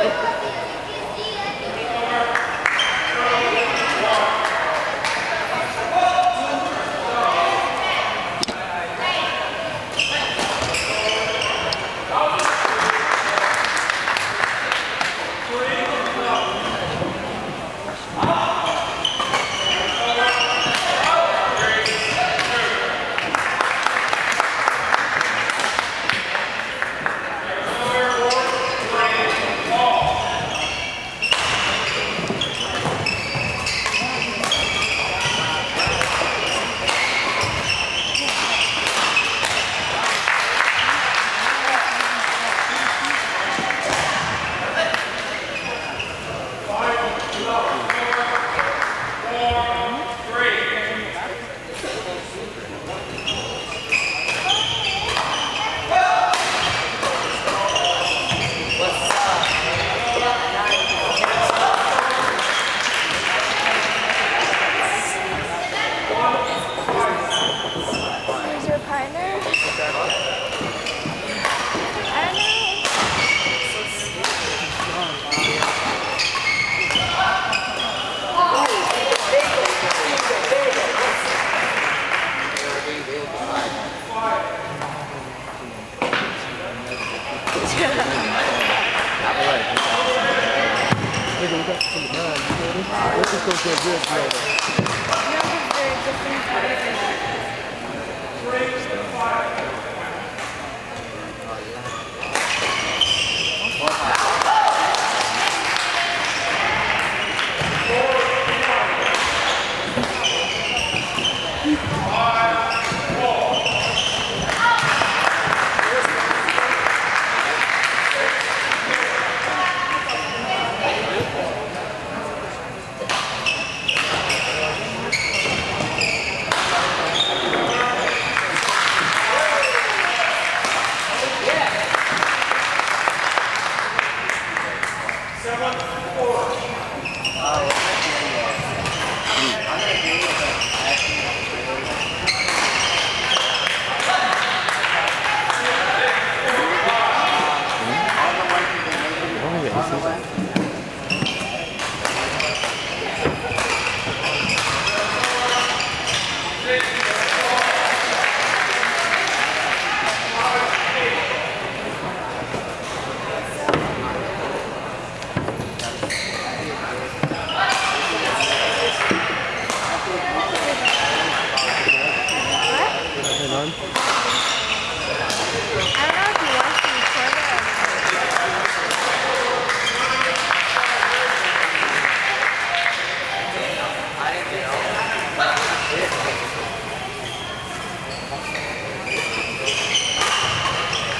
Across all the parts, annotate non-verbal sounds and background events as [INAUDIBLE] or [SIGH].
Who's your partner? I don't know. Let's just go to a bridge later. No, because they're different partners. Oh, yeah, this is- Turn on. I don't know if he wants to record it. or not.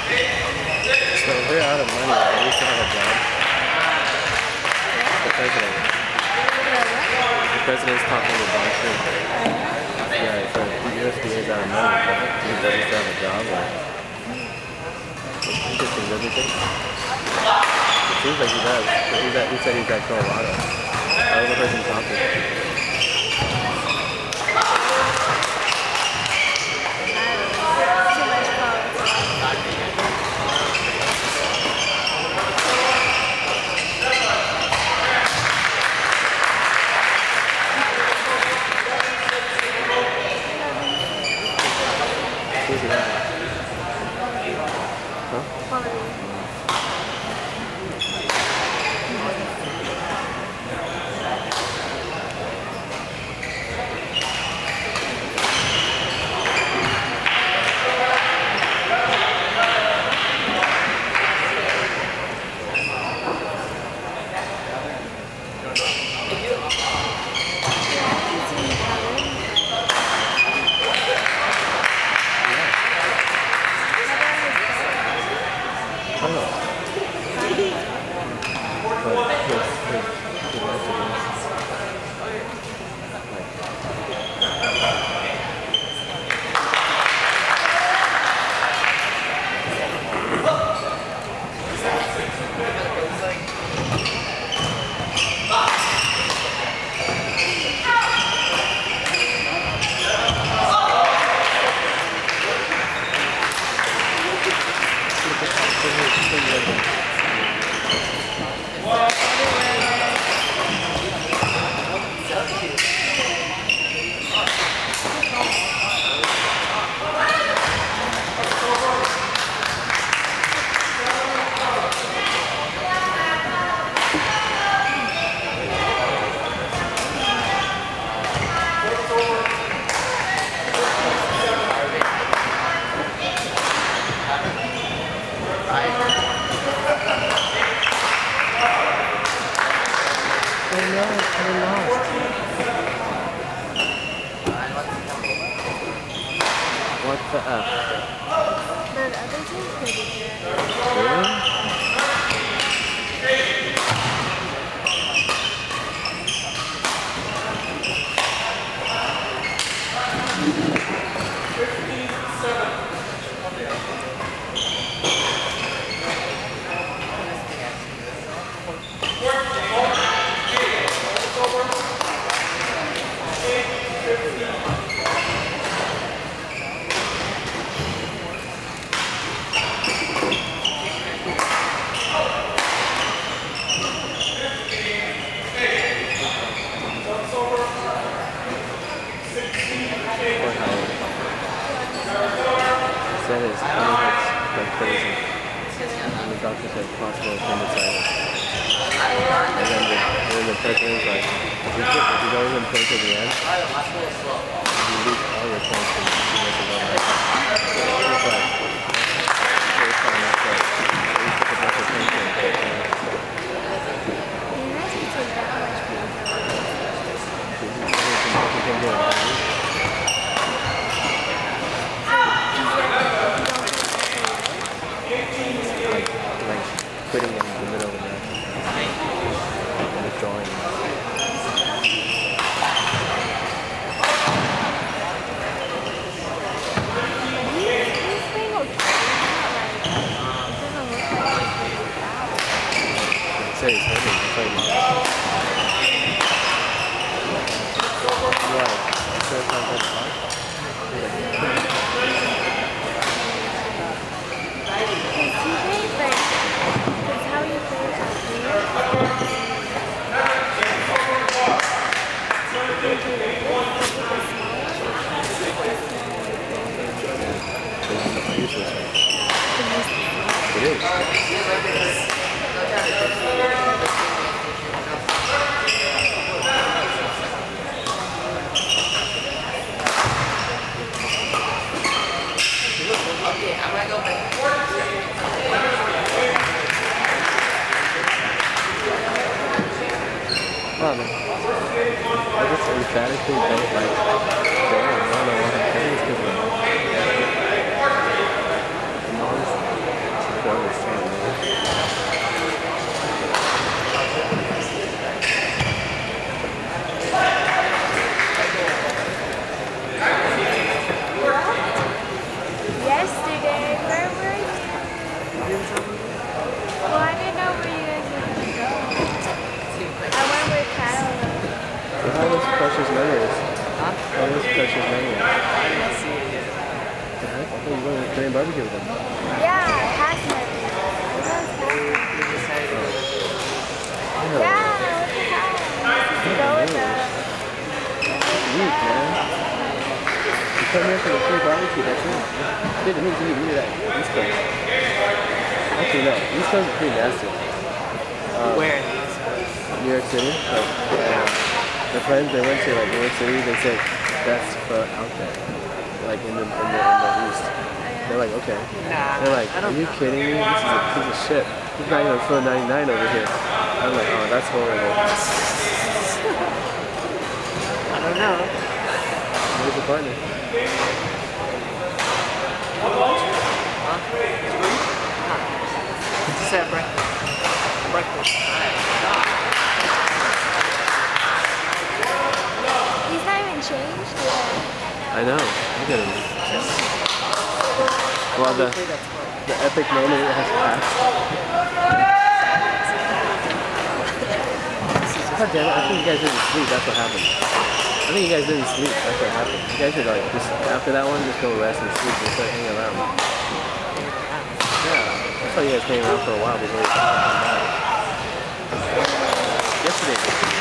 So they're out of money. They used to have a job. The president. The president's talking to Don Trump. Yeah, so the USDA is out of money. But he doesn't have a job. Or just thinks everything. It seems like he does. He said he's at Colorado. I was the person talking. The F. The other team's pretty good. Really? Poor Howard. Said his tummy hurts like crazy. And the doctor said possible appendicitis. And then the, and then the president was like, if you, even play to the end, you lose all your points from the rest of your life. So it was like, very fun, that's like, at least it's a bunch of things in it. You guys can take that much pain. You can do it. like like quitting in the middle of the match and withdrawing. He's, he's playing okay. He's not like, it doesn't look like he's really bad. They say he's hurting. That's why he's yeah, third time for the fight. Because he plays like, because how he plays at home. It's useless. It is. Wow, man. I just emphatically don't like Dale. I don't know why. I think it's because of the non-support is so annoying. Yesterday, where were you? Well, I didn't know where you guys were going to go. I went with Kyle. Well, How was Precious Memories? Huh? How was Precious Memories? I didn't see it yet. The heck? I thought you were going to Korean barbecue with them. Yeah, past memory. I was past memory. We decided to go to Yeah, what the hell? Let's go with the. Weak, man. You come here for the free barbecue, that's it. Dude, it means you eat that East Coast. Actually, no. East Coast is pretty nasty. Um, where? New York City. Like, uh, the friends they went to like New York City, they said best food out there, like in the in the, in the East. They're like, okay. Nah. They're like, are you kidding me? This is a piece of shit. Is not even ninety nine over here. I'm like, oh, that's horrible. [LAUGHS] I don't know. Where's the partner? Just had breakfast. Breakfast. I know. At him. Well, the the epic moment has passed. God damn it! I think you guys didn't sleep. That's what happened. I think you guys didn't sleep. That's what happened. You guys should like just after that one, just go rest and sleep and start hanging around. Yeah, I saw you guys hanging around for a while before you came back. Yesterday.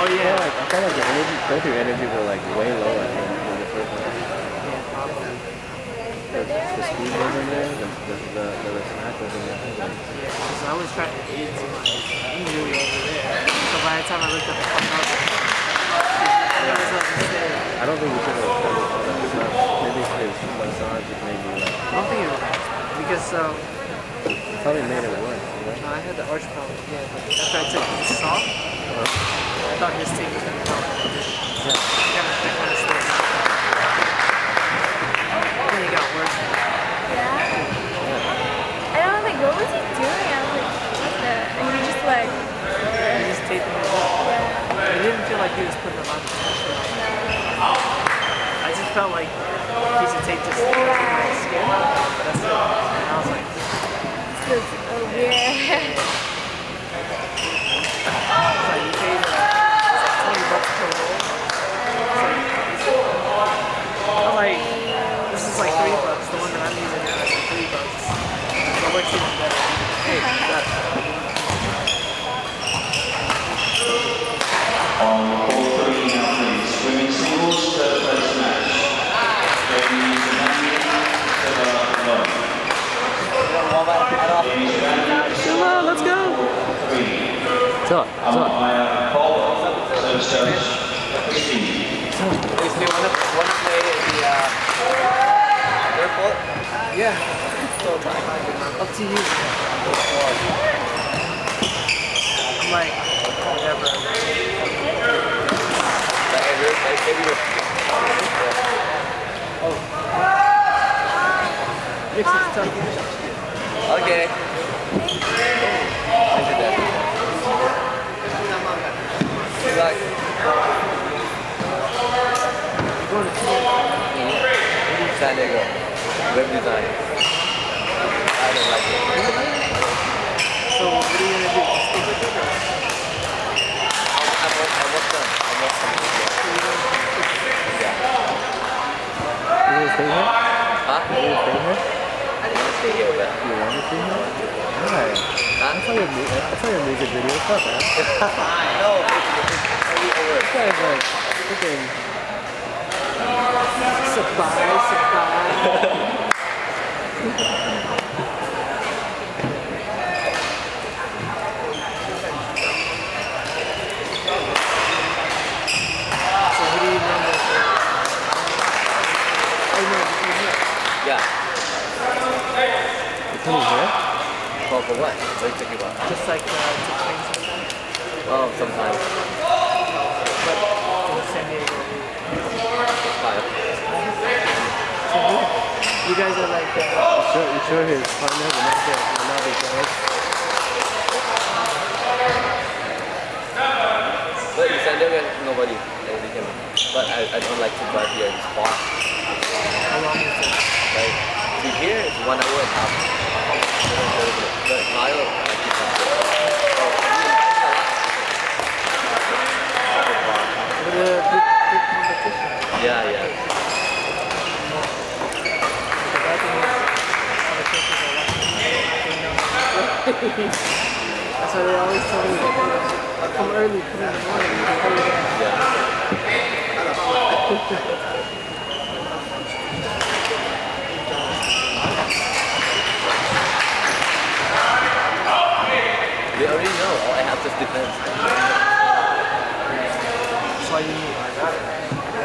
Oh Yeah, like, I felt like the energy, both your energy were like way lower than, than the first one. Yeah, probably. The, the speed wasn't there, the, the, the, the, the snack wasn't there. Yeah, because I was trying to eat to my injury over there. So by the time I looked at the fuck up, there was. I don't think we should have done all that stuff. Maybe his massage just made me like, I don't think it was because um, probably made it worse, you know? I had the arch problem. Yeah, but after I took the salt, I thought his team Okay. I did that. Good luck. Go to two. San Diego. Web design. I don't like it. So what are you gonna do? Stick with it or? I'm done. Almost done. You want to stay here? Huh? You want to stay here? I didn't want to stay here, but You want to stay here? Why? I saw your, mu- I saw your music video. What's up, man? I know. it's already over. This guy's like freaking. Surprise, surprise. For, for what? What are you talking about? Just like uh, to train sometimes. Oh, sometimes. But in San Diego. It's. So who? You guys are like uh, You sure, you sure his partner will not get, will not be jealous? But in San Diego, nobody. Nobody can. But I, I don't like to drive here. It's far. how long is it? Like, to here, it's one hour and a half. But mile, I keep on With a big, big competition. Yeah, yeah. The bad thing is, other coaches are watching. They know. That's why they always tell me, like, you know, I'll come early, come in the morning, you can hurry down. Yeah. They already know. All I have is defense. That's why you need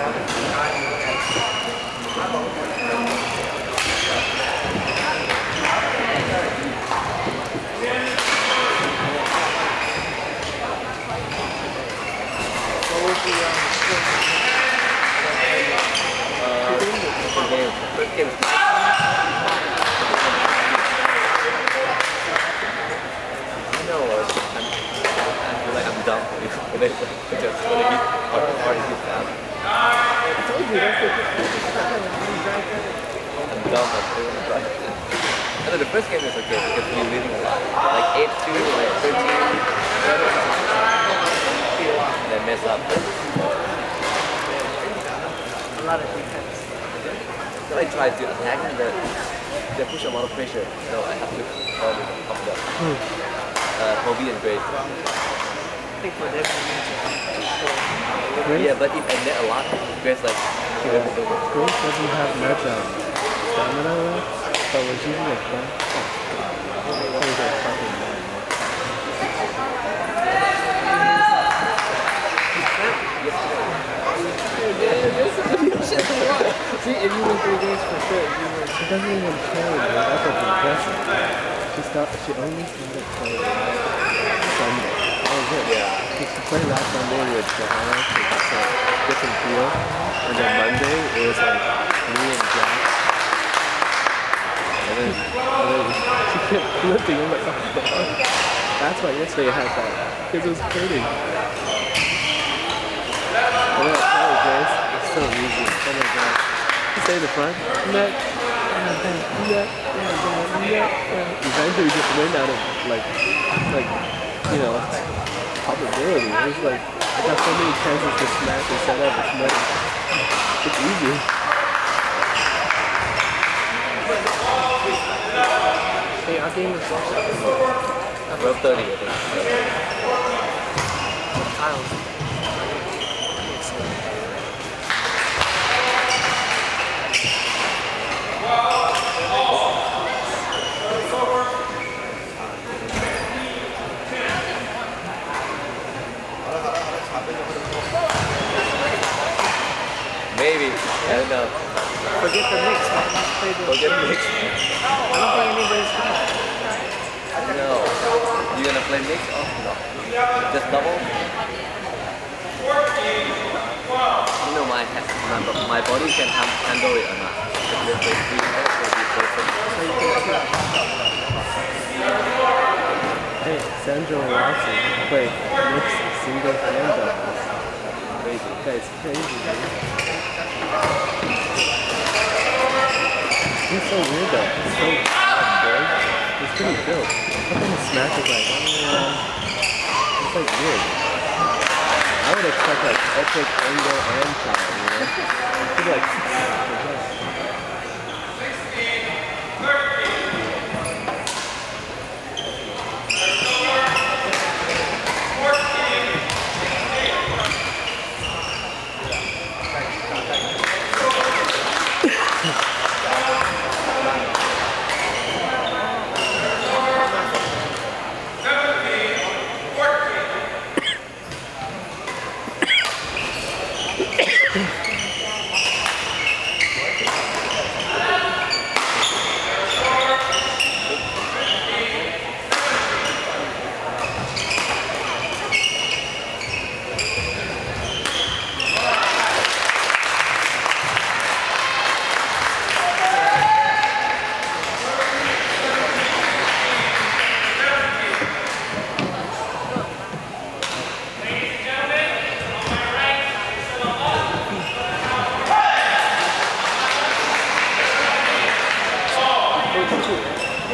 What was the um, score? Uh, second game. First game is I know. uh, I'm, I feel like I'm dumb when it- when it- when it's when it hit hard, hard to hit fast. I told you, that's the the I'm dumb. I'm doing it right. I know the first game is okay because we're leading a lot. Like 8-2, like 13. And then mess up. A lot of defense. So I try to attack and then they push a lot of pressure. So I have to calm calm down. Uh, Kobe and Grace. I for them, you need to. Yeah, but if I net a lot, Grace like she will do it. Grace doesn't have much um, stamina left, but when she's in the front, oh, she's like fucking mad. See, if you win three games for sure, you win. She doesn't even play, man. That's what's impressive. She start, she only started playing last Sunday. That was it. Yeah. Played last with Johanna to get some, get some feel. And then Monday, it was like me and Jack. And then, and then [LAUGHS] she kept flipping. I'm like, oh. That's why yesterday I had that. Because it was hurting. And then you guys, it's so easy. Oh my god. Stay in the front, net, net, net, Eventually just win out of like, like, you know, probability. It's like, I got so many chances to smash and set up, it's nothing. It's easy. Hey, our game is also 12:30, I think. tiles. I don't know. Forget the mix, man. Just play the. Forget Knicks. I don't think anybody's gonna. No. You gonna play mix? or no? Just double? You know my ha- my, my body can han- handle it or not. If you play three sets, it'll be perfect. So you can. Hey, Sandro Rossi played mixed singles and doubles. Crazy. That's crazy, dude. He's so weird though. He's so big. He's pretty. How come his smash is like, uh, it's like weird. I would expect like epic angle and power, you know? He's like,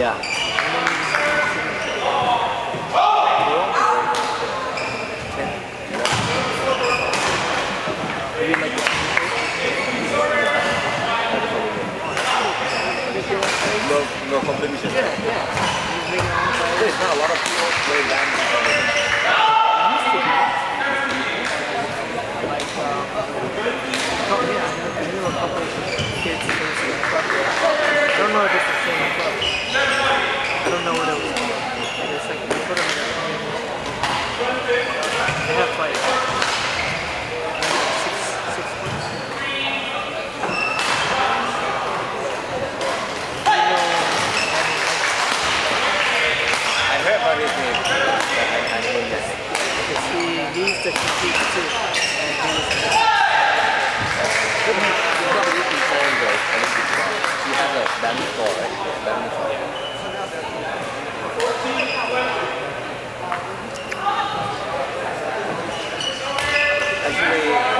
yeah. Maybe like Competition. yeah, yeah. You bring your own size. There's not a lot of people play land. Used to be. Like um, oh yeah, I knew, a couple of kids who goes to that club. I don't know if it's the same club. I don't know what it was it's like they put them in a They have like six six months. You know, I Badminton. Actually,